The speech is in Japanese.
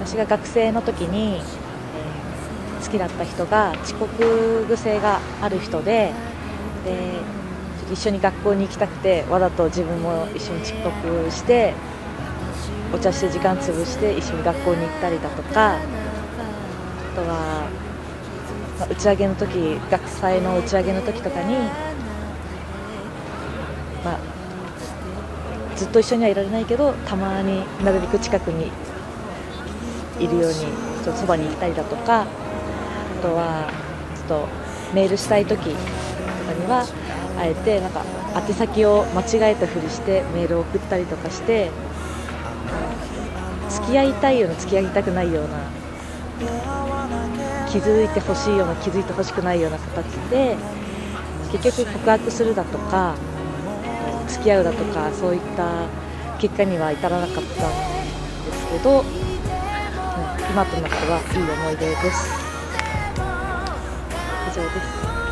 私が学生の時に、えー、好きだった人が遅刻癖がある人でで一緒に学校に行きたくてわざと自分も一緒に遅刻してお茶して時間潰して一緒に学校に行ったりだとかあとは、まあ、打ち上げの時学祭の打ち上げの時とかに、まあ、ずっと一緒にはいられないけどたまになるべく近くにいるようにちょっとそばに行ったりだとかあとはちょっとメールしたい時とかにはあえてなんか宛先を間違えたふりしてメールを送ったりとかして付き合いたいような付き合いたくないような気づいてほしいような気づいてほしくないような形で結局告白するだとか付き合うだとかそういった結果には至らなかったんですけど今となってはいい思い出です。以上です。